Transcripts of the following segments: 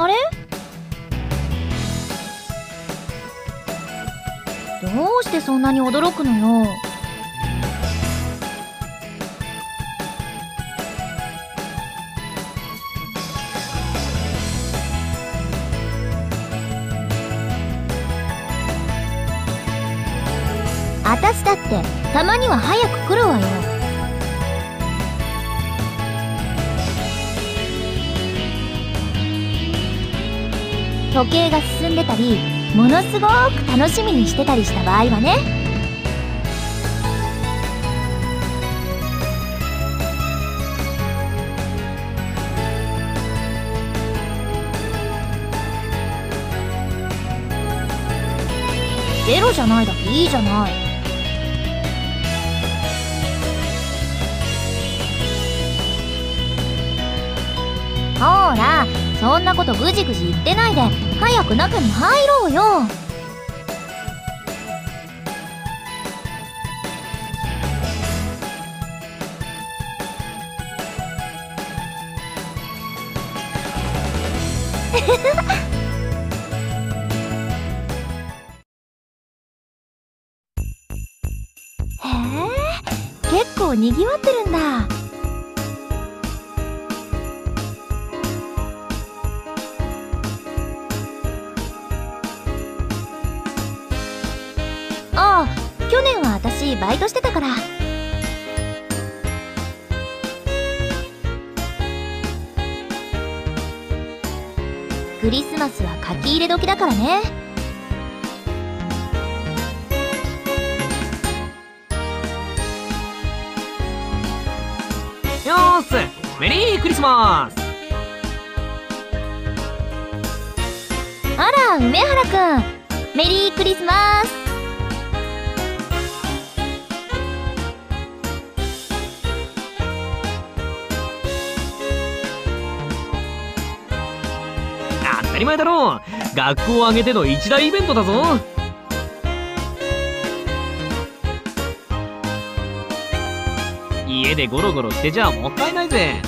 あれ？どうしてそんなに驚くのよ？あたしだってたまには早く来るわよ。時計が進んでたりものすごく楽しみにしてたりした場合はね。ゼロじゃないだけいいじゃない。ほらそんなことぐじぐじ言ってないで。早く中に入ろうよ。へえ結構にぎわってるんだ。バイトしてたから。クリスマスは書き入れ時だからね。よーすメリークリスマス。あら梅原くん。メリークリスマスたり前だろ。う学校を挙げての一大イベントだぞ。家でゴロゴロしてちゃもったいないぜ。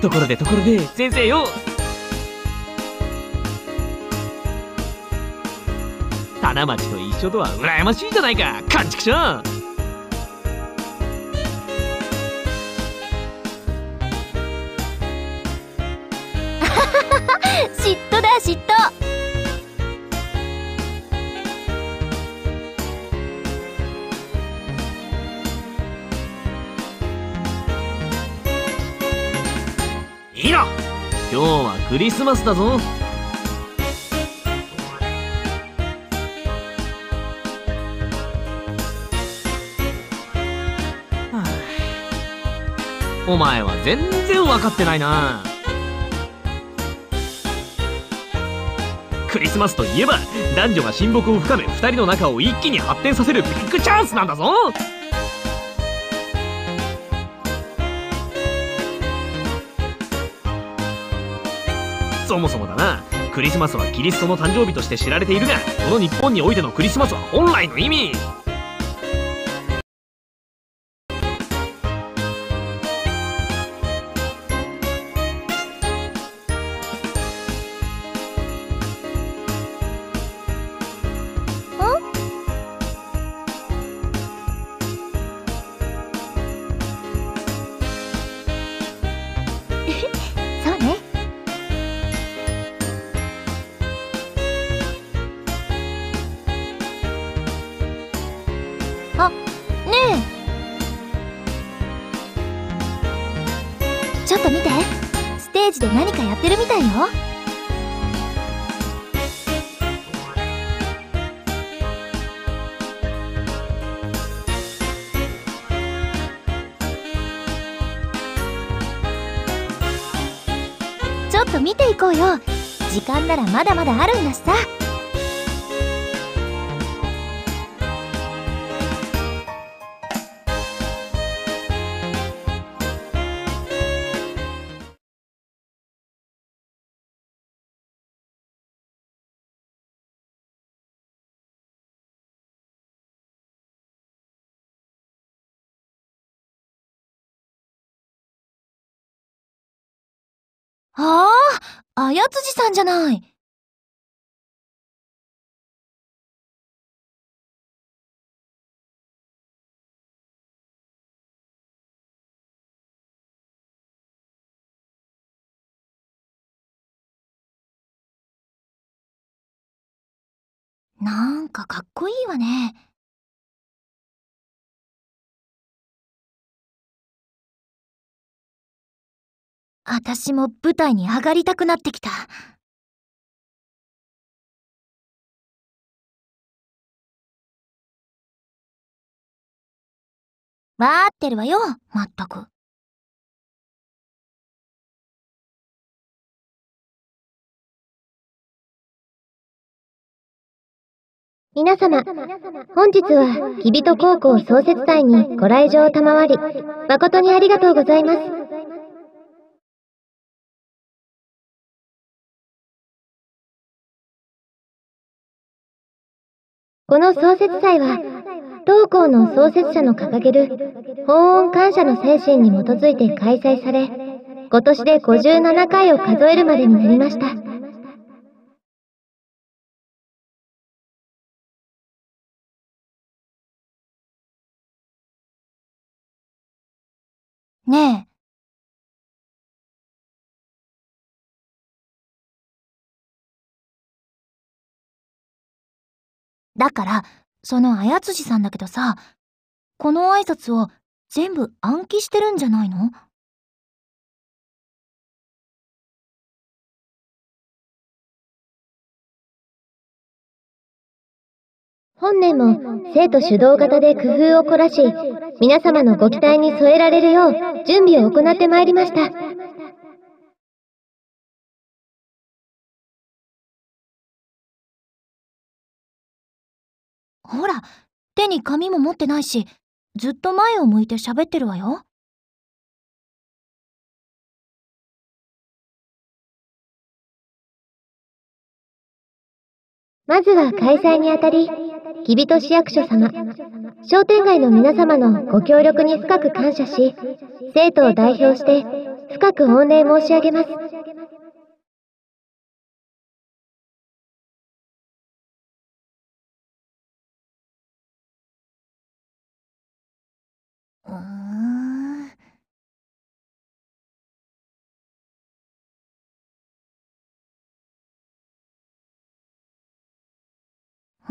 ところでところで先生よ。棚町と一緒とは羨ましいじゃないか。勘畜者 嫉妬だ嫉妬。いいな。今日はクリスマスだぞお前は全然分かってないな。クリスマスといえば男女が親睦を深め二人の仲を一気に発展させるビッグチャンスなんだぞ。そもそもだなクリスマスはキリストの誕生日として知られているがこの日本においてのクリスマスは本来の意味。あねえ。ちょっと見て。ステージで何かやってるみたいよ。ちょっと見ていこうよ。時間ならまだまだあるんだしさ。ああ、あやつじさんじゃない。なんかかっこいいわね。あたしも舞台に上がりたくなってきた。わーってるわよ、まったく。皆様、本日は、きびと高校創設祭にご来場賜り、誠にありがとうございます。この創設祭は、当校の創設者の掲げる、法恩感謝の精神に基づいて開催され、今年で57回を数えるまでになりました。ねえ。だから、そのあやつじさんだけどさ、この挨拶を全部暗記してるんじゃないの？本年も生徒主導型で工夫を凝らし、皆様のご期待に添えられるよう準備を行ってまいりました。ほら、手に紙も持ってないし、ずっと前を向いて喋ってるわよ。まずは開催にあたり、きびと市役所様、商店街の皆様のご協力に深く感謝し、生徒を代表して深く御礼申し上げます。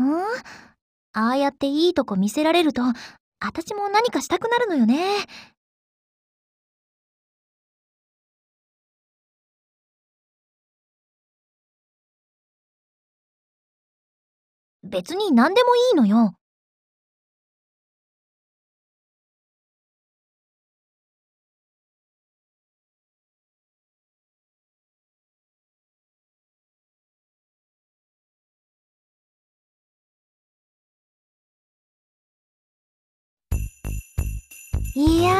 んああやっていいとこ見せられると、私も何かしたくなるのよね。別に何でもいいのよ。いや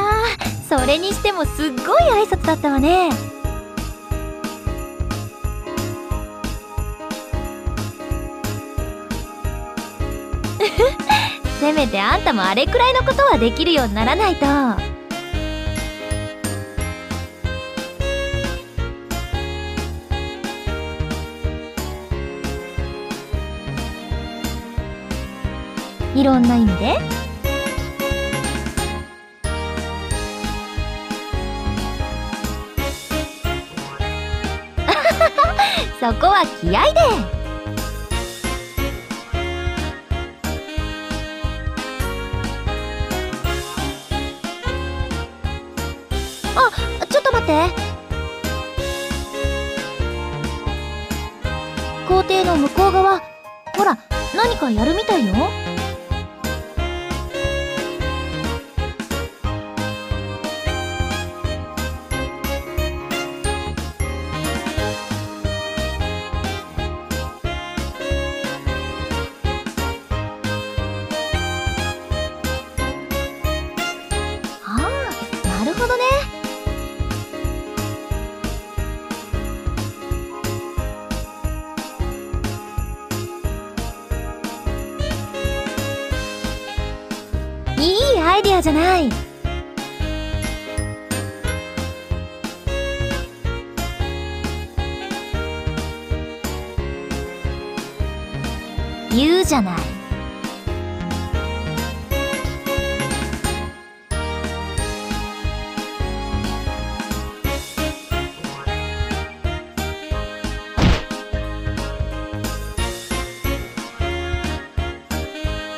ー、それにしてもすっごい挨拶だったわね。せめてあんたもあれくらいのことはできるようにならないと。いろんな意味でそこは気合で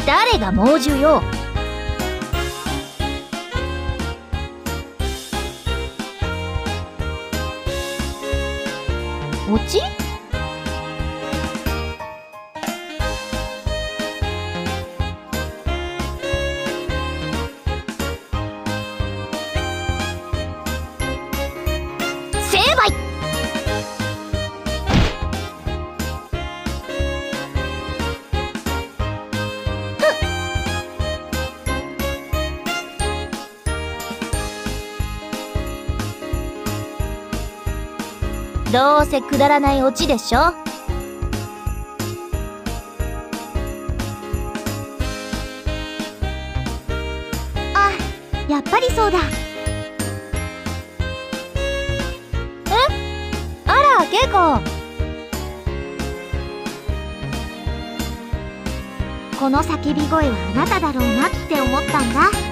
誰が猛獣よ？オチせくだらないオチでしょ？あやっぱりそうだ。え？あらケイコ。この叫び声はあなただろうなって思ったんだ。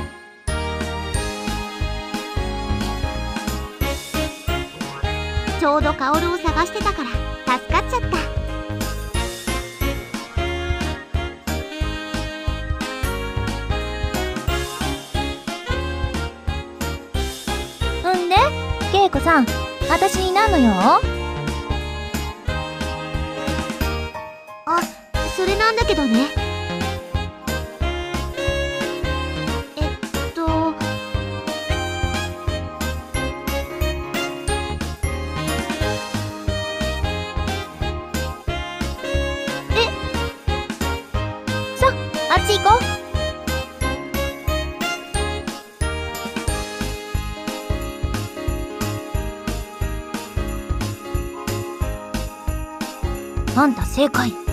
探してたから助かっちゃった。んでケイコさん私に何の用あそれなんだけどね正解。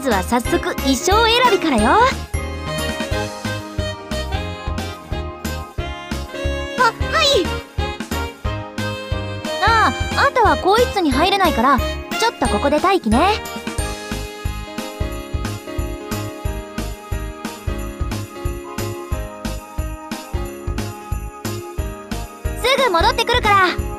まずは早速衣装選びからよ。あはい。あああんたは更衣室に入れないからちょっとここで待機ね。すぐ戻ってくるから。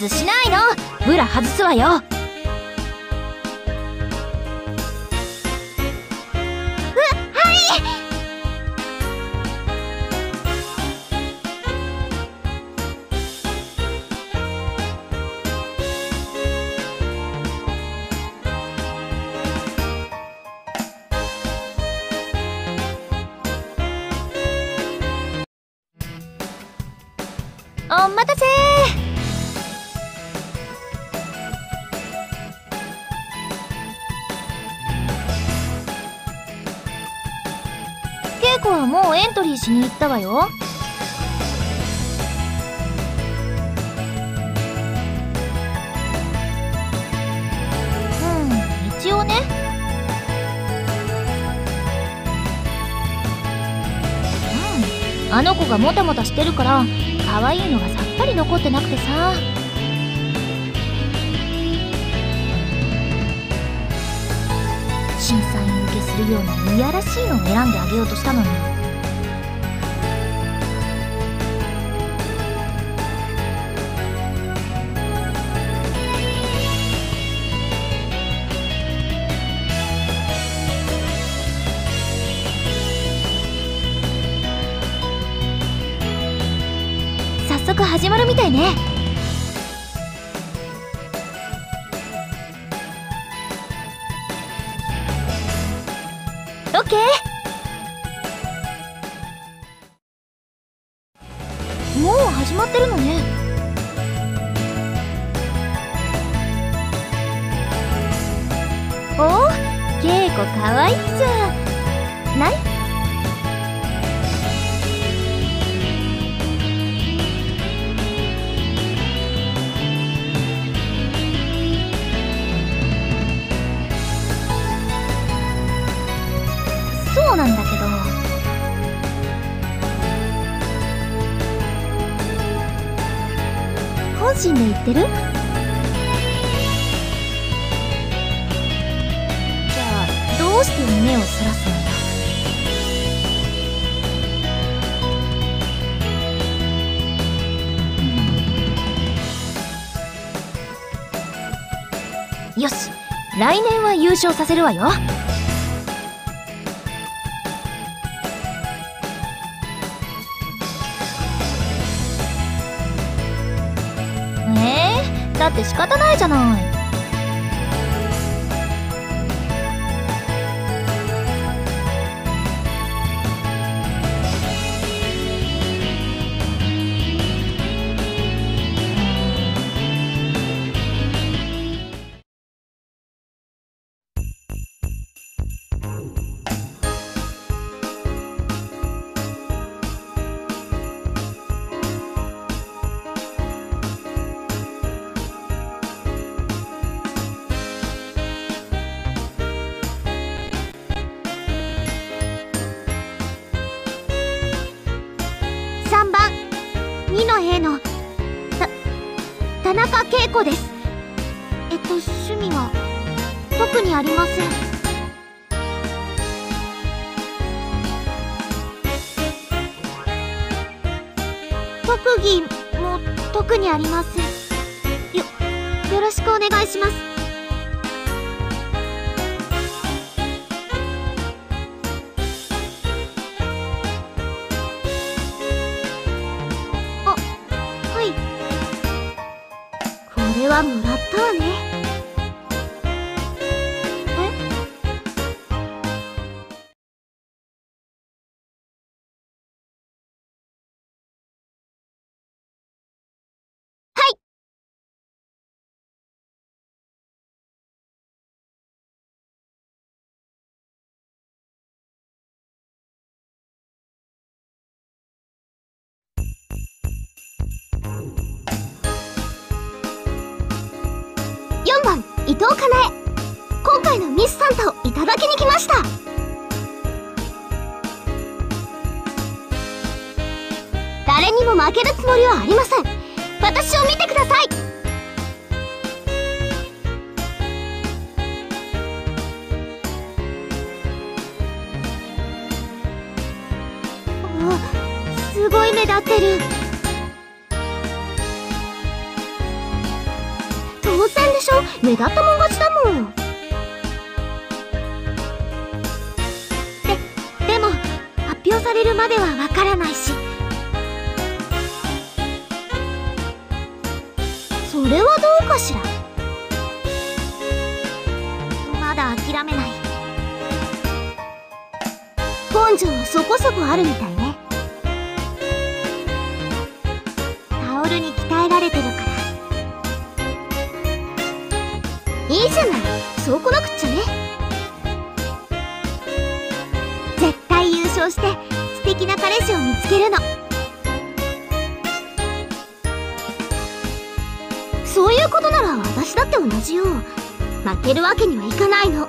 外しないの。ブラ外すわよ。に行ったわよ。うん一応ね。うんあの子がもたもたしてるから可愛いのがさっぱり残ってなくてさ。審査員受けするようないやらしいのを選んであげようとしたのに。始まるみたいね。よし来年は優勝させるわよ。えー、だって仕方ないじゃない。れはもらったわね。4番伊藤かなえ。今回のミスサンタをいただきに来ました。誰にも負けるつもりはありません。私を見てください。おすごい目立ってる。当然でしょ？目立ったもん勝ちだもん。ででも発表されるまではわからないし。それはどうかしら？まだ諦めない。根性はそこそこあるみたいね。タオルに鍛えられてるからいいじゃない。そうこなくっちゃね。絶対優勝して素敵な彼氏を見つけるの。そういうことなら私だって同じよ。負けるわけにはいかないの。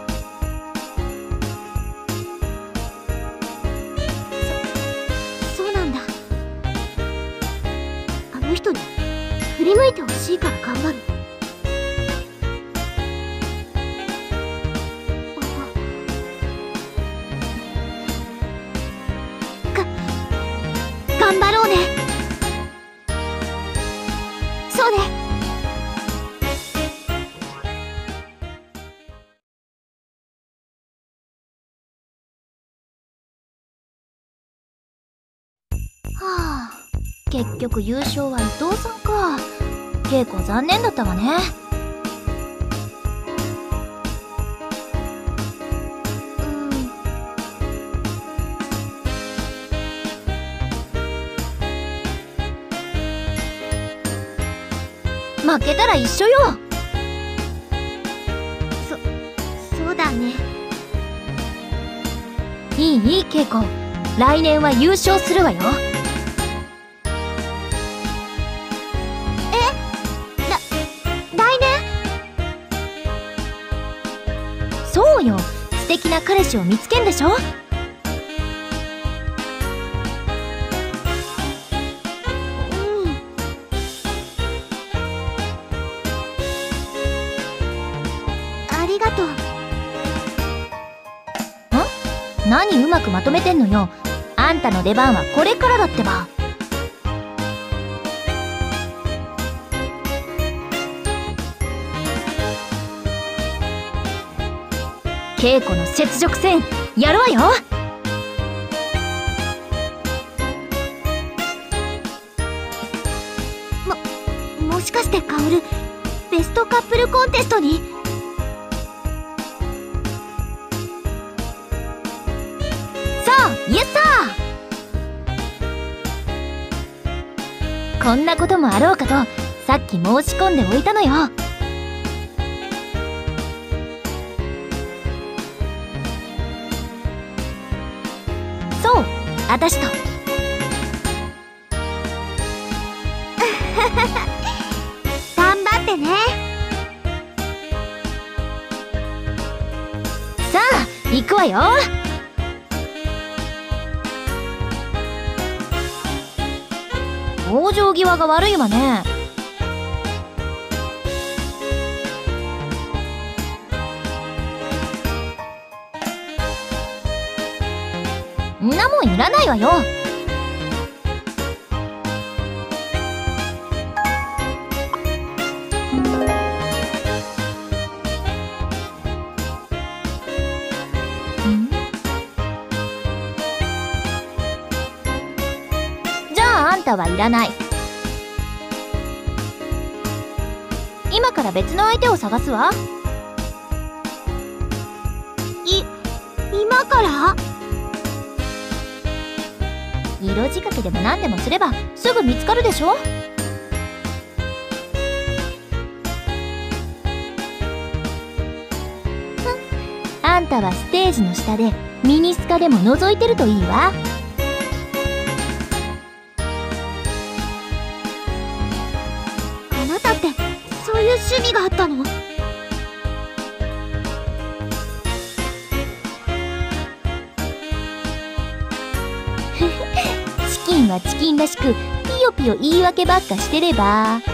そそうなんだ。あの人に振り向いてほしいから頑張る。結局優勝は伊藤さんか。稽古残念だったわね。負けたら一緒よ。そそうだね。いいいい稽古。来年は優勝するわよ。そうよ。素敵な彼氏を見つけんでしょ？うん。ありがとう。何うまくまとめてんのよ。あんたの出番はこれからだってば稽古の雪辱戦やるわよ。もしかしてカオルベストカップルコンテストに？さあイエスサーこんなこともあろうかとさっき申し込んでおいたのよ私と。頑張ってね。さあ行くわよ。往生際が悪いわね。んなもんいらないわよ。じゃああんたはいらない。今から別の相手を探すわ。い今から？色仕掛けでも何でもすればすぐ見つかるでしょ？あんたはステージの下でミニスカでも覗いてるといいわ。近らしくピヨピヨ言い訳ばっかしてれば。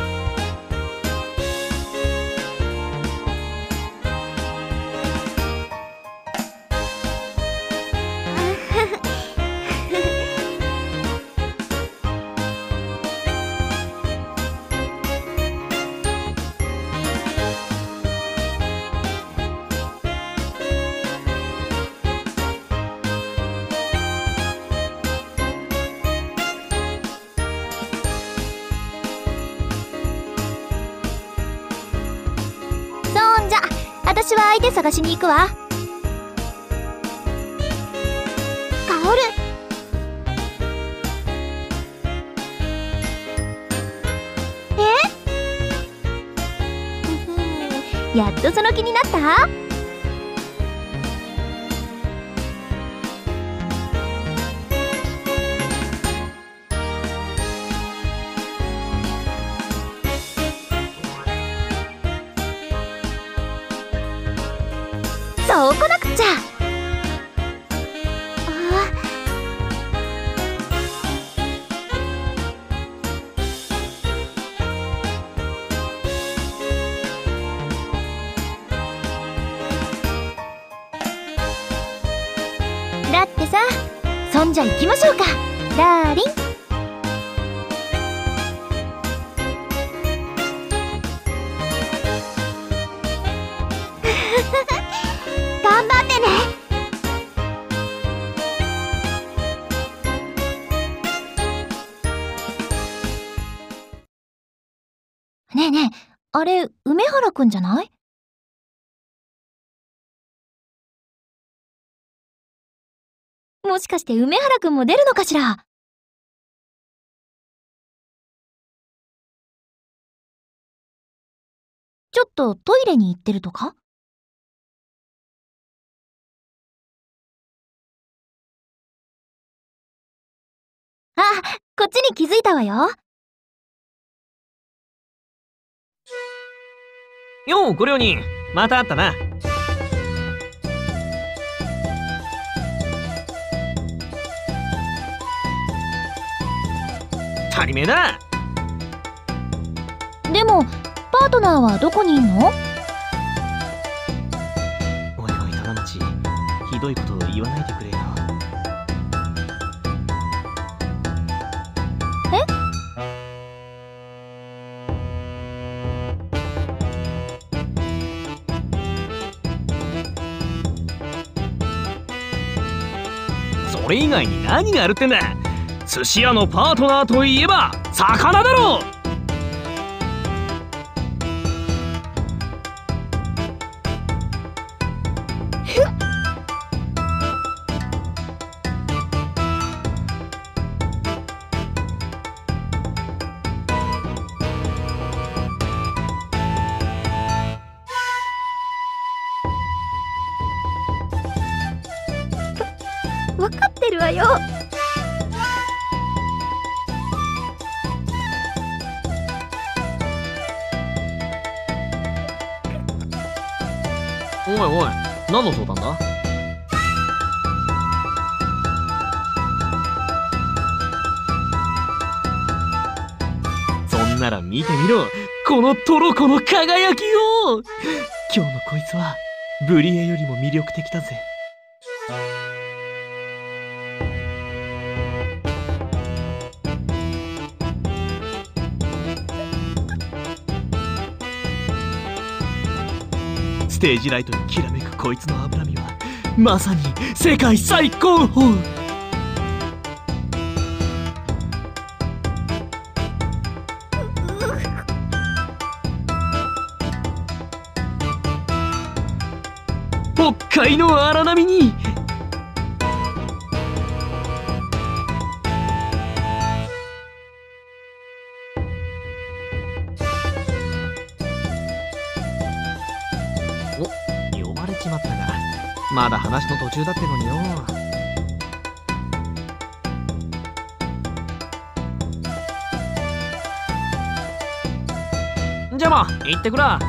私は相手探しに行くわ。カオル。え？やっとその気になった？んじゃない？もしかして梅原くんも出るのかしら？ちょっとトイレに行ってるとか？あ、こっちに気づいたわよ。ようご両人。また会ったな。足りめえだでも、パートナーはどこにいんの？おいおい忠町ひどいことを言わないでくれそれ以外に何があるってんだ。寿司屋のパートナーといえば魚だろう。おいおい。何の相談だ？そんなら見てみろ。このトロコの輝きを。今日のこいつはブリエよりも魅力的だぜ。ステージライトにきらめくこいつの脂身はまさに世界最高峰。北海の荒波に。まだ話の途中だってのによ。じゃあまあ行ってくら。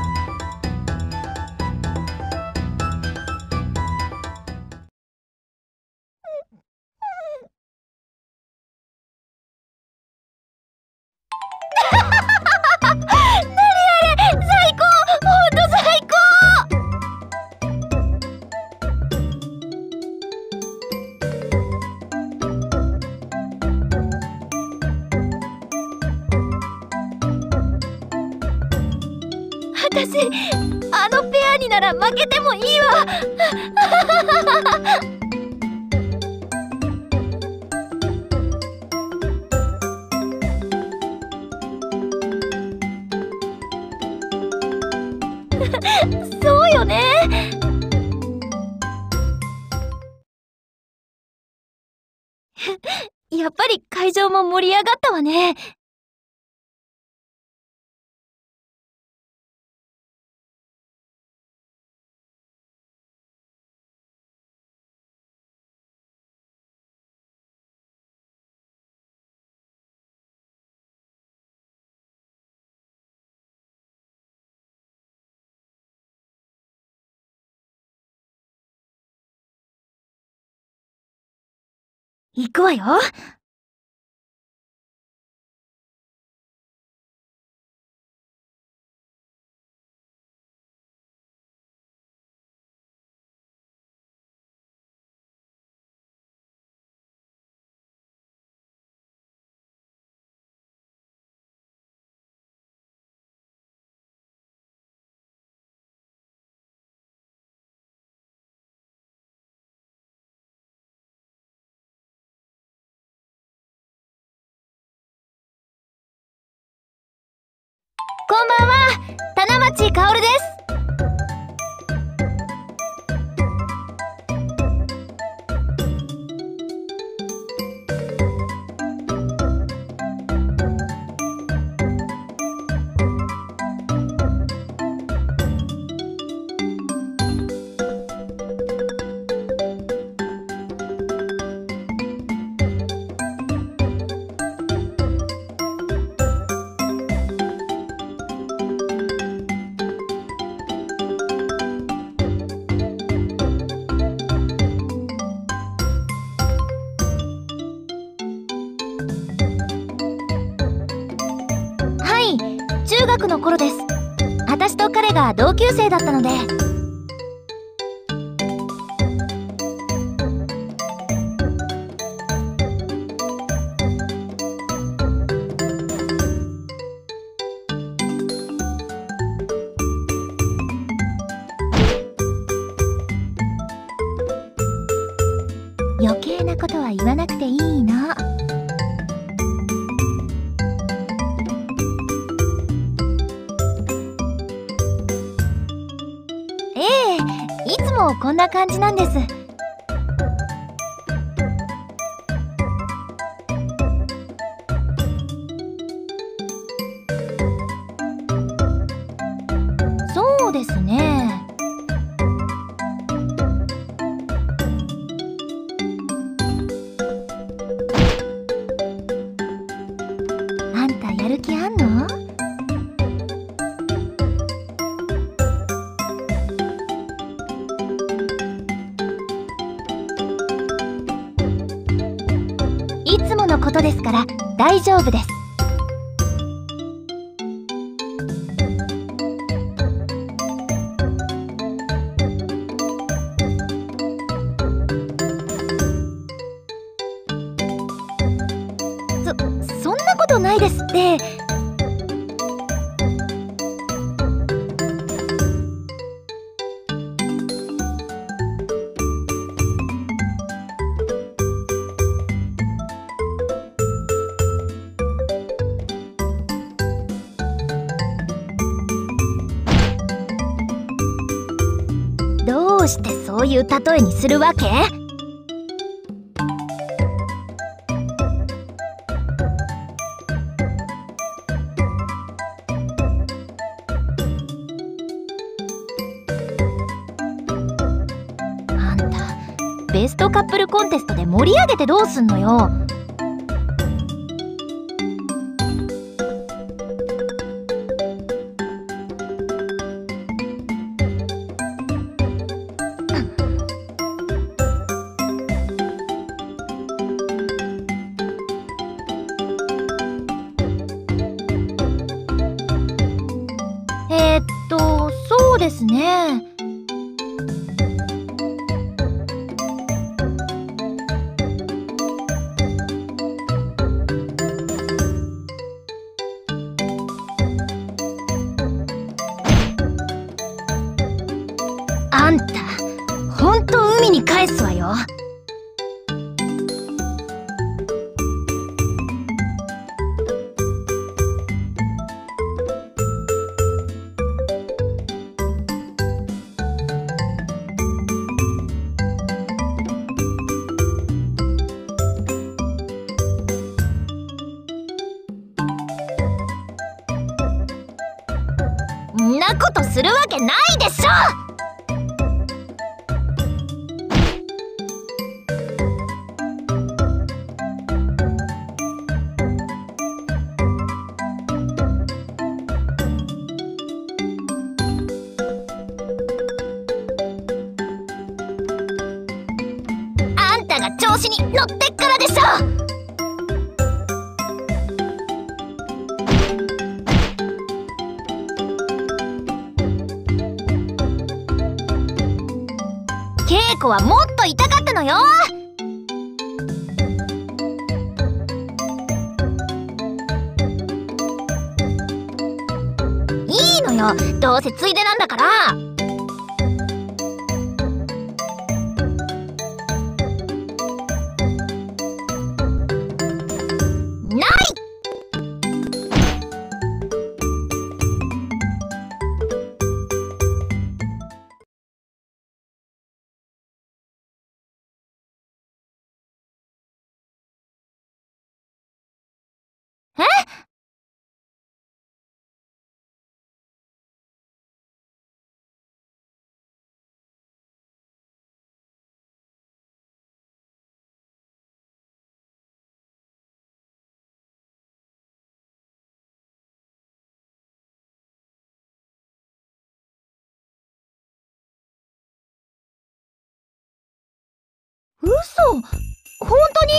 行くわよ。こんばんは。棚町薫です。同級生だったので。いつもこんな感じなんです。大丈夫です。例えにするわけ？あんたベストカップルコンテストで盛り上げてどうすんのよ？乗ってっからでしょ。稽古はもっと痛かったのよ。いいのよ。どうせついでなんだから。本当に？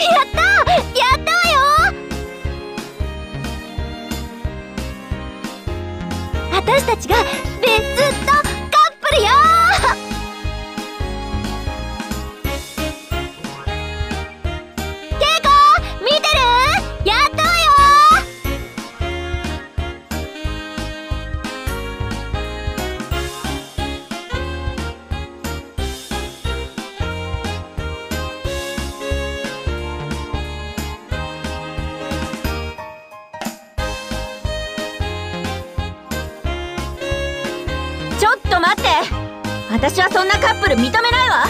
やった！やったわよ！私たちがル認めないわ。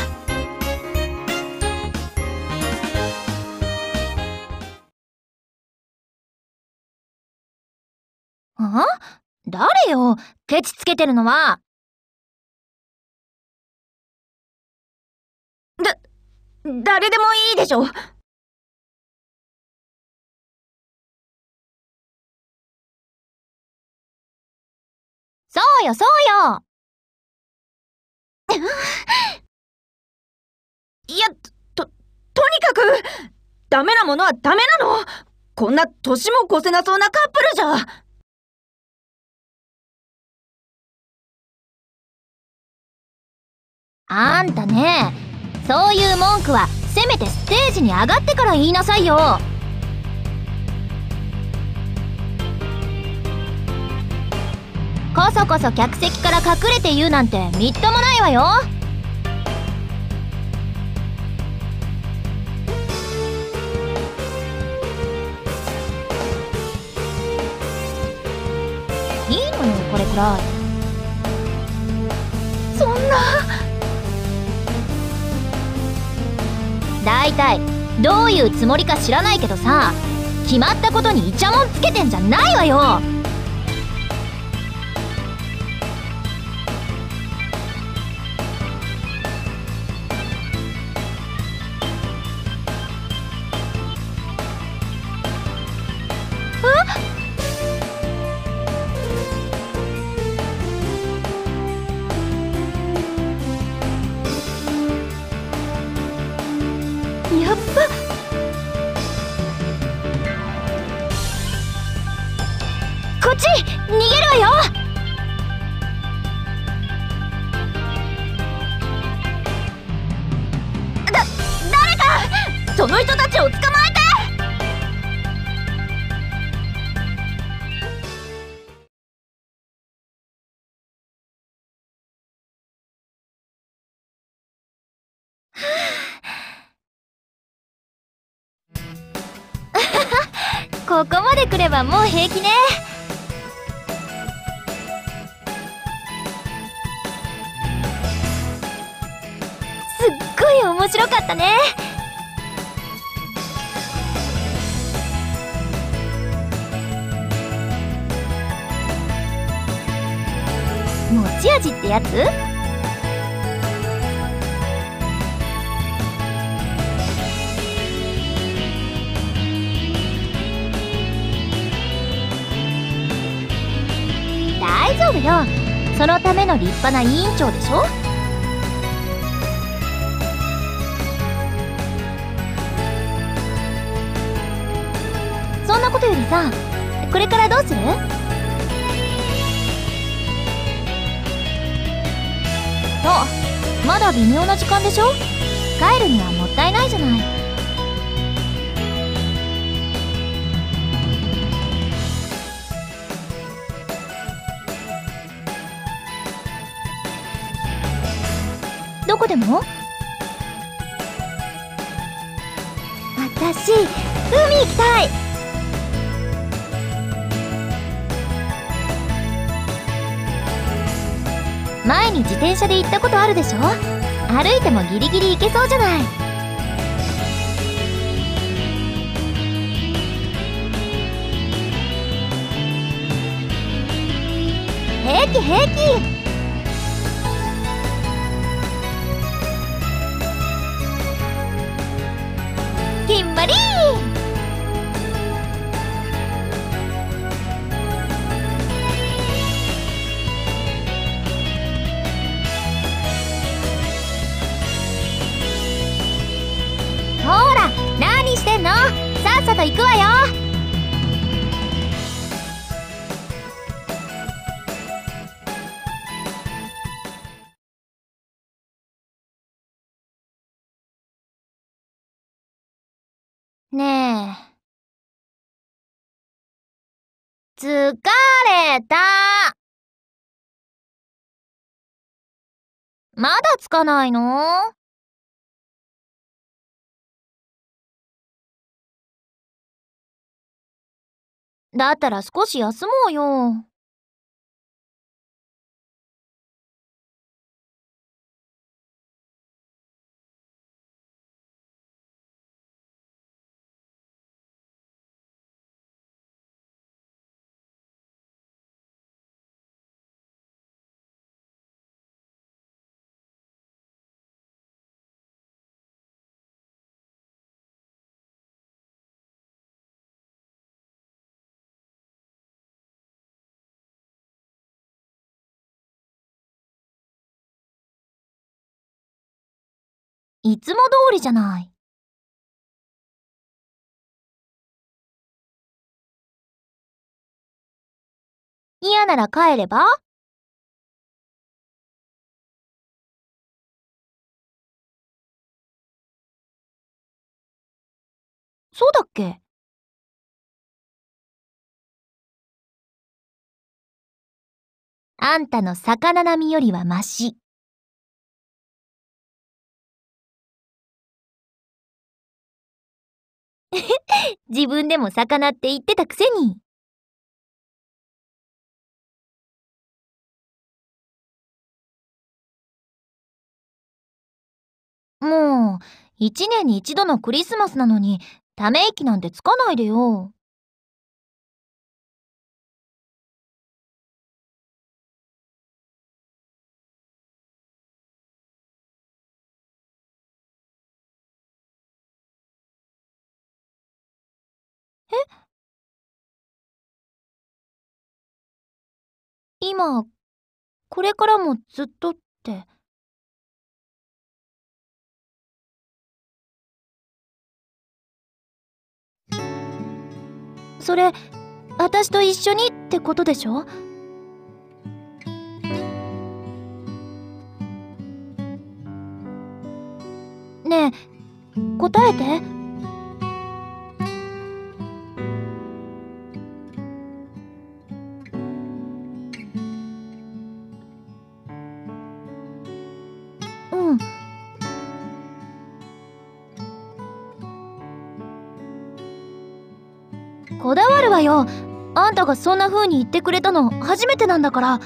あ？誰よ？ケチつけてるのは。だ誰でもいいでしょ。そうよそうよ。いや、と、とにかく、ダメなものはダメなの。こんな年も越せなそうなカップルじゃ。あんたね、そういう文句はせめてステージに上がってから言いなさいよ。こそこそ客席から隠れて言うなんてみっともないわよ。いいのよこれくらい。そんな。だいたいどういうつもりか知らないけどさ決まったことにイチャモンつけてんじゃないわよ。ここまで来ればもう平気ね。すっごい面白かったね。持ち味ってやつ？よ。そのための立派な委員長でしょ？そんなことよりさこれからどうする？そうまだ微妙な時間でしょ？帰るにはもったいないじゃない。でも？私海行きたい。前に自転車で行ったことあるでしょ？歩いてもギリギリ行けそうじゃない。平気平気。疲れた。まだつかないの？だったら少し休もうよ。いつも通りじゃない。嫌なら帰れば？そうだっけ？あんたの魚並みよりはマシ。自分でも魚って言ってたくせに。もう、一年に一度のクリスマスなのに、ため息なんてつかないでよ。今、これからもずっとって。それ、私と一緒にってことでしょ？ねえ、答えて。よ。あんたがそんな風に言ってくれたの初めてなんだから。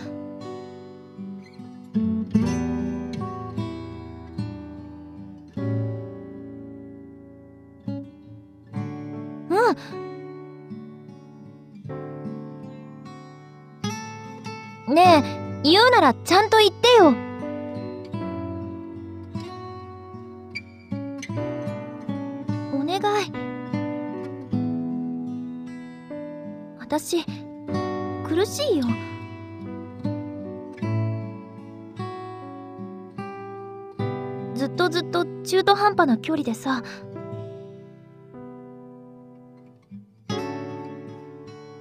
半端な距離でさ。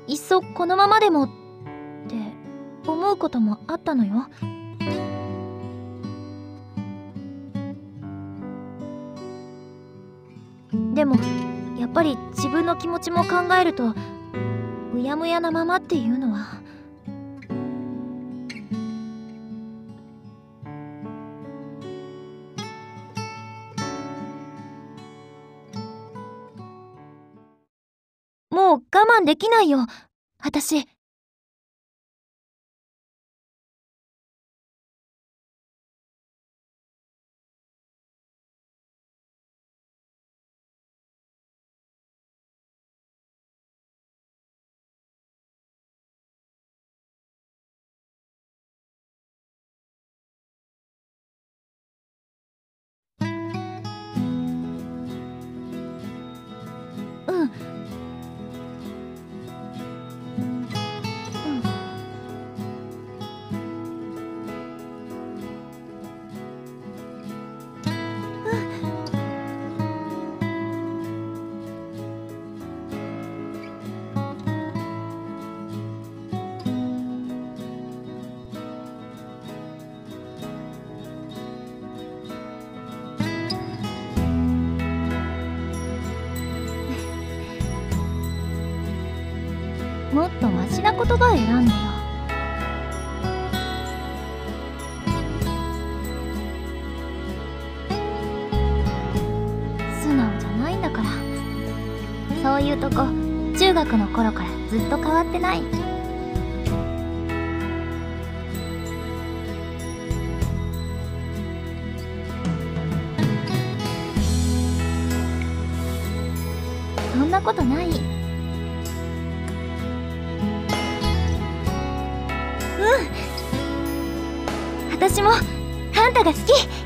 いっそこのままでもって思うこともあったのよ。でもやっぱり自分の気持ちも考えるとうやむやなままっていう。もう我慢できないよ。私ってない。そんなことない。うん。私もあんたが好き。